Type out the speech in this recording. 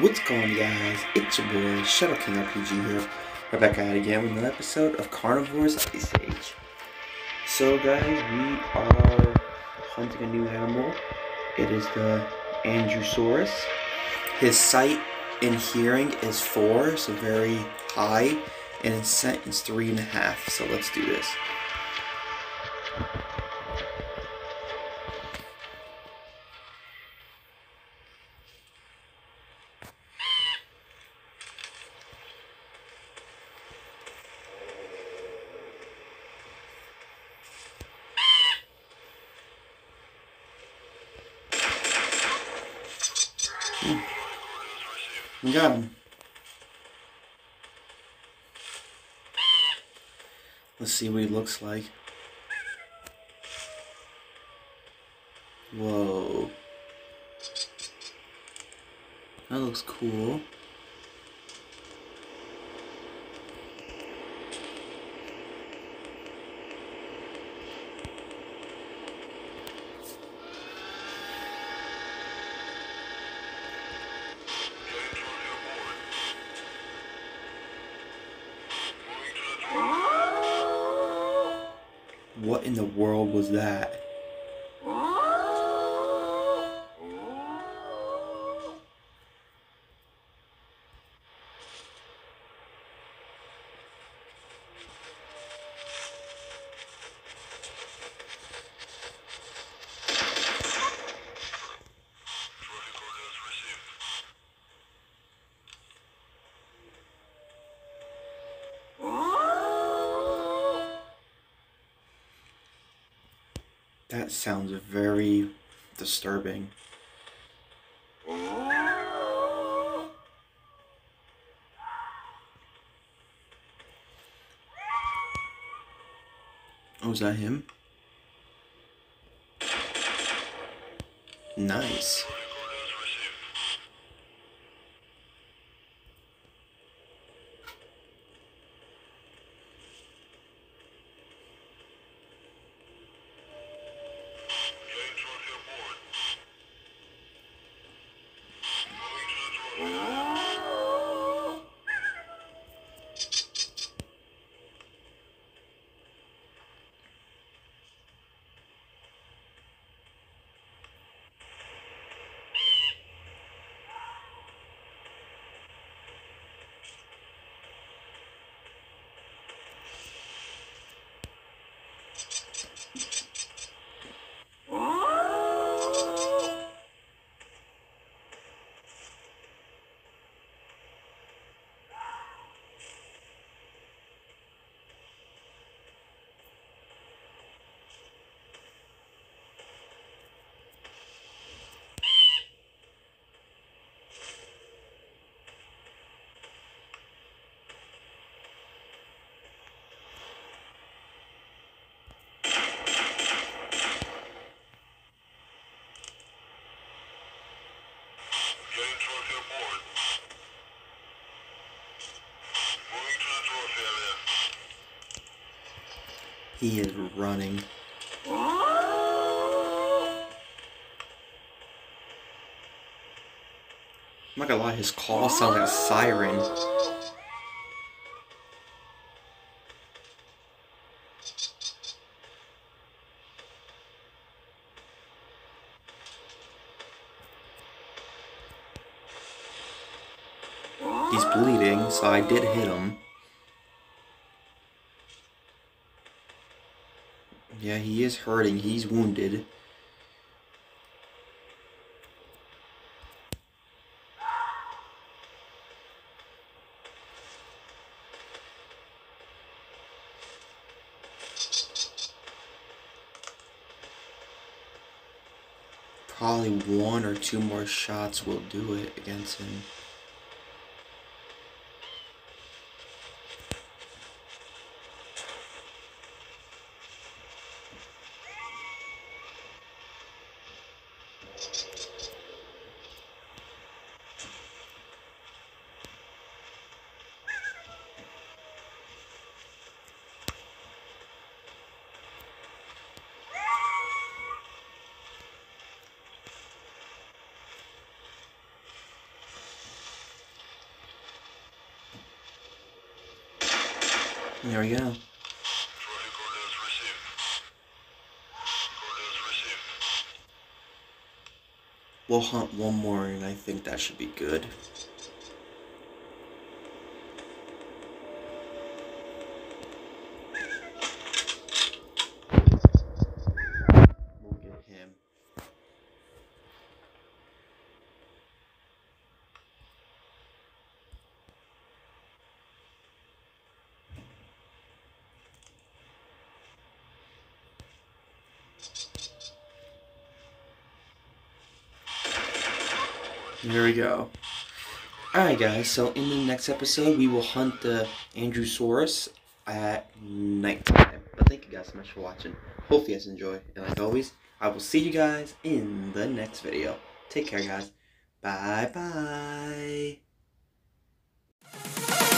What's going on, guys? It's your boy, Shadow King RPG here. We're back at it again with another episode of Carnivores Ice Age. So, guys, we are hunting a new animal. It is the Androsaurus. His sight and hearing is four, so very high, and his scent is three and a half. So, let's do this. Got him. Let's see what he looks like. Whoa. That looks cool. What in the world was that? That sounds very disturbing. Oh, is that him? Nice. He is running. I'm not gonna lie, his call sounds like a siren. He's bleeding, so I did hit him. Yeah, he is hurting. He's wounded. Probably one or two more shots will do it against him. There we go. We'll hunt one more, and I think that should be good. We'll get him. There we go. Alright, guys, so in the next episode, we will hunt the Andrewsaurus at nighttime. But thank you guys so much for watching. Hope you guys enjoy. And like always, I will see you guys in the next video. Take care, guys. Bye bye.